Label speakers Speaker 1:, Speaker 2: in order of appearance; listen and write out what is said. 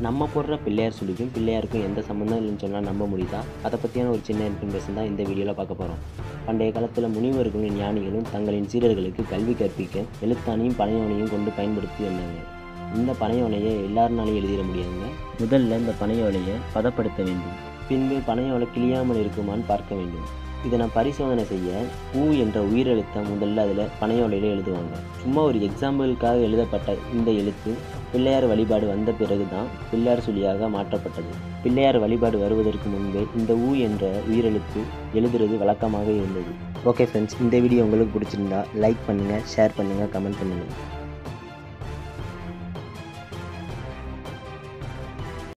Speaker 1: நம்ம போடுற பிள்ளையார் சொல்லிக்கும் பிள்ளையாருக்கும் எந்த சம்மந்தம் இல்லைன்னு சொன்னால் நம்ப முடியுதா? அதை பற்றியான ஒரு சின்ன இன்ஃபர்மேஷன் தான் இந்த வீடியோவில் பார்க்க போகிறோம் பண்டைய காலத்தில் முனிவர்களும் ஞானிகளும் தங்களின் சீடர்களுக்கு கல்வி கற்பிக்க எழுத்தானையும் பனையோனையும் கொண்டு பயன்படுத்தி வந்தாங்க. இந்த பனையோலையை எல்லாருனாலையும் எழுதிட முடியாதுங்க. முதல்ல இந்த பனையோலையை பதப்படுத்த வேண்டும். பின்பு பனையோலை கிளியாமல் இருக்குமான்னு பார்க்க வேண்டும். இதை நான் பரிசோதனை செய்ய ஊ என்ற உயிரெழுத்தை முதல்ல அதில் பனையோலையில் எழுதுவாங்க. சும்மா ஒரு எக்ஸாம்பிளுக்காக எழுதப்பட்ட இந்த எழுத்து பிள்ளையார் வழிபாடு வந்த பிறகு தான் பிள்ளையார் சுழியாக மாற்றப்பட்டது. பிள்ளையார் வழிபாடு வருவதற்கு முன்பே இந்த ஊ என்ற உயிரெழுத்து எழுதுறது வழக்கமாக இருந்தது. ஓகே ஃப்ரெண்ட்ஸ் இந்த வீடியோ உங்களுக்கு பிடிச்சிருந்தா லைக் பண்ணுங்கள் ஷேர் பண்ணுங்கள் கமெண்ட் பண்ணுங்கள்